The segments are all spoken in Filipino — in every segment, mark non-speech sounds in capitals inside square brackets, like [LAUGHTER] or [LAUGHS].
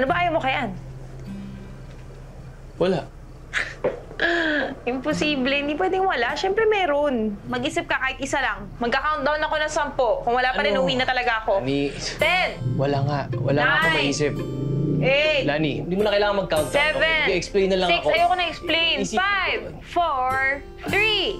Ano ba ayaw mo kay Ann? Wala. [LAUGHS] Imposible. Hindi pwedeng wala. Siyempre meron. Mag-isip ka kahit isa lang. Magka-countdown ako ng sampo. Kung wala pa rin, Ano? uwi na talaga ako. Lani, Ten, wala nga. Wala nga ako Nine. maisip. eight, Lani, hindi mo na kailangan mag-countdown. seven, Okay, explain na lang six, ako. ayoko na explain. Isip- Five, four, three,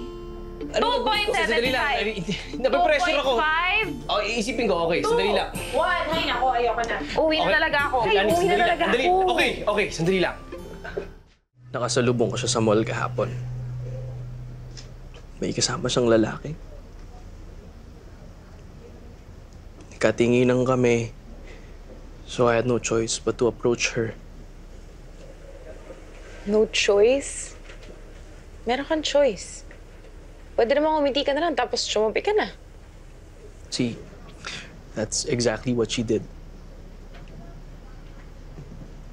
Ano, Sandali lang. 2.75. Lani, Nape-pressure ako. 2.5, Oh, iisipin ko. Okay, sandali lang. One. Ay, naku, ayoko na. Uwi na Okay. talaga ako. Ay, Lani, uwi na sandali lang. talaga Sandali. ako. Okay, okay, sandali lang. Nakasalubong ko siya sa mall kahapon. May kasama siyang lalaki. Nagkatinginan kami. So I had no choice but to approach her. No choice? Meron kang choice. Pwede namang umiti ka na lang tapos sumupi ka na. See, that's exactly what she did.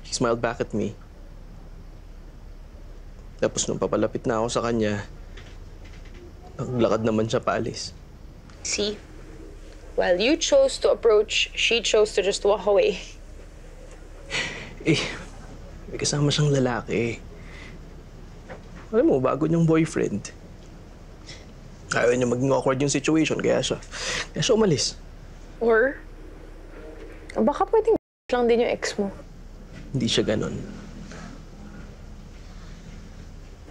She smiled back at me. Tapos nung papalapit na ako sa kanya, naglakad naman siya paalis. See? While you chose to approach, she chose to just walk away. [LAUGHS] Eh, may kasama siyang lalaki. Alam mo, bago niyang boyfriend. Ayaw niya maging awkward yung situation, kaya siya, kaya siya umalis. Or, baka pwedeng lang din yung ex mo. Hindi siya ganon.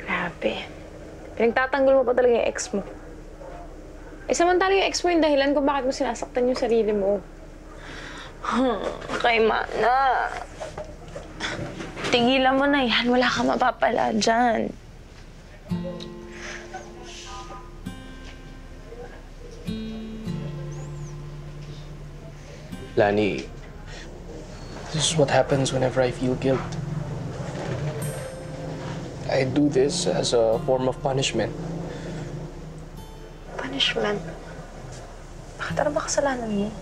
Grabe. Pinagtatanggol mo pa talaga yung ex mo. Eh, samantala yung ex mo yung dahilan kung bakit mo sinasaktan yung sarili mo. Hmm, kay Mana. Tigilan mo na yan. Wala ka mapapala dyan. Lani, this is what happens whenever I feel guilt. I do this as a form of punishment. Punishment. Bakit ano ba kasalanan mo?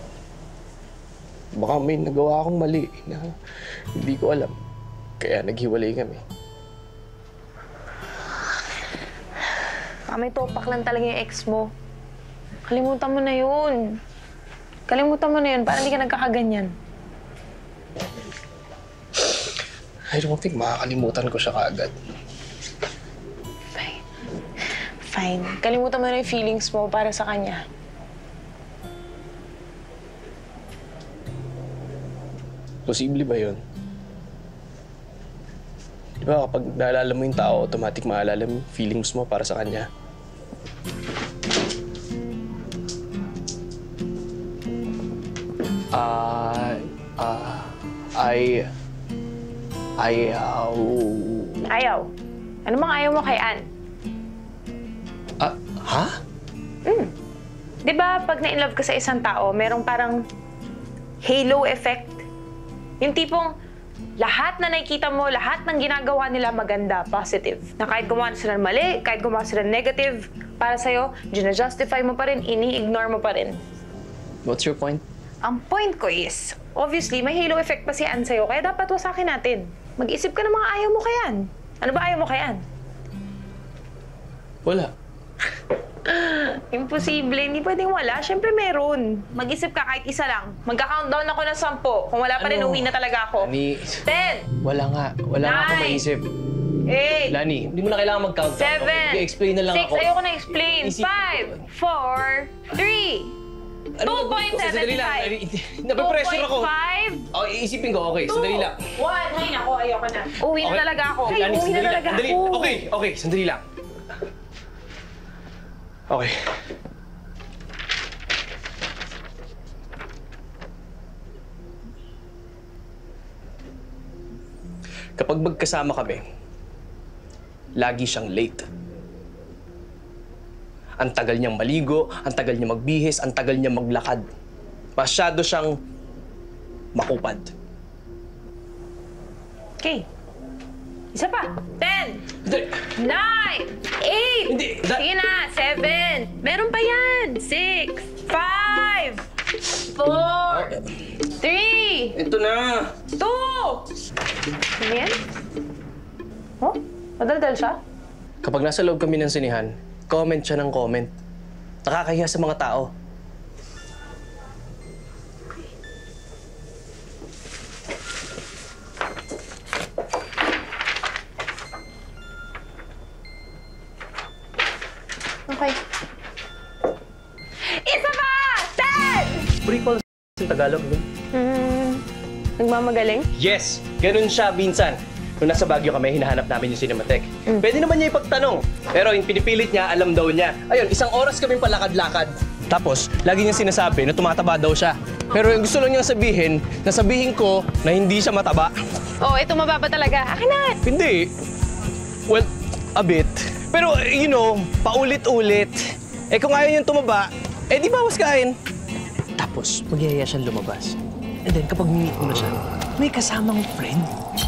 Baka may nagawa akong mali na hindi ko alam. Kaya naghiwalay kami. Baka may topak lang talaga yung ex mo. Kalimutan mo na yun. Kalimutan mo na yun para hindi ka nagkakaganyan. I don't think makakalimutan ko siya kaagad. Fine. Fine. Kalimutan mo na yung feelings mo para sa kanya. Posible ba yun? Di ba kapag naalala mo yung tao, automatic maalala mo yung feelings mo para sa kanya? Ah, ah, I, I, uh, Ayaw. Ano bang ayaw mo kay Ann? ah, ha? Di ba pag na-inlove ka sa isang tao, merong parang halo effect? Yung tipong lahat na nakikita mo, lahat ng ginagawa nila maganda, positive. Na kahit gumawa sila ng mali, kahit gumawa sila ng negative, para sa'yo, gina-justify mo pa rin, ini-ignore mo pa rin. What's your point? Ang point ko is, obviously, may halo effect pa si Ann sa'yo, kaya dapat wasakin natin. Mag-isip ka ng mga ayaw mo kay Ann. Ano ba ayaw mo kay Ann? Wala. [LAUGHS] Imposible. Hindi pwedeng wala. Siyempre meron. Mag-isip ka kahit isa lang. Magka-countdown ako ng sampo. Kung wala pa rin, Ano? uwi na talaga ako. Lani, Ten, wala nga. Wala nga ako Nine. maisip. eight, Lani, hindi mo na kailangan mag-countdown. seven, Okay, explain na lang six, ako. ayoko na explain. Isip- Five, four, three, Ano, Sandali lang. 2.75. Lani, Nape-pressure ako. 2.5, Oh, iisipin ko. Okay, sandali lang. One. Ay, naku, ayoko na. Uwi na Okay. talaga ako. Okay, Ay, Lani, uwi na sandali lang. talaga Sandali. ako. Okay, okay, sandali lang. Okay. Kapag magkasama kami, lagi siyang late. Ang tagal niyang maligo, ang tagal niya magbihis, ang tagal niya maglakad. Masyado siyang makupad. Okay. Isa pa. Ten, Hindi. nine, eight. Hindi, da- Sige na. Seven. Meron pa yan. Six, five, four, three, Ito na. two. Ano yan? Oh? Madaldal siya? Kapag nasa loob kami ng sinihan, Comment siya ng comment. Nakakahiya sa mga tao. Okay. Isa pa! Ten! Prequel sa Tagalog, no? Mm, nagmamagaling? Yes! Ganun siya, Binsan. Nung nasa Baguio kami, hinahanap namin yung Cinematheque. Pwede naman niya ipagtanong. Pero yung pinipilit niya, alam daw niya. Ayun, isang oras kaming palakad-lakad. Tapos, lagi niya sinasabi na tumataba daw siya. Pero yung gusto lang niyang sabihin, nasabihin ko na hindi siya mataba. Oo, oh, ito mababa talaga. Akin na! Hindi. Well, a bit. Pero, you know, paulit-ulit. Eh kung ayaw niyang tumaba, eh di bawas kain. Tapos, magyaya siyang lumabas. And then, kapag meet mo na siya, may kasamang friend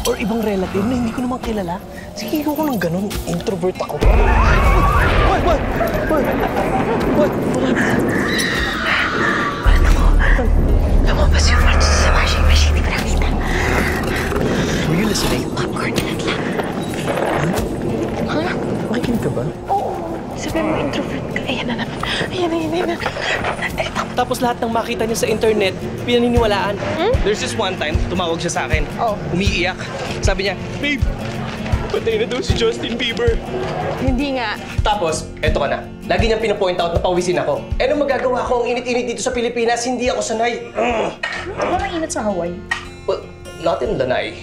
or ibang relative na hindi ko naman kilala. Sige, ko ng ganun. Introvert ako. What? What? What? What? Lumabas yung parts sa washing machine. Di ba nakita? Were you listening? Tapos lahat ng makita niya sa internet, pinaniniwalaan. There's this one time, tumawag siya sa akin. Oh. Umiiyak. Sabi niya, Babe, patay na daw si Justin Bieber. Hindi nga. Tapos, eto ka na. Lagi niyang pinapoint out na pawisin ako. Eh, anong magagawa ko? Ang init-init dito sa Pilipinas, hindi ako sanay. Ano mainit sa Hawaii? Well, not in Lanay.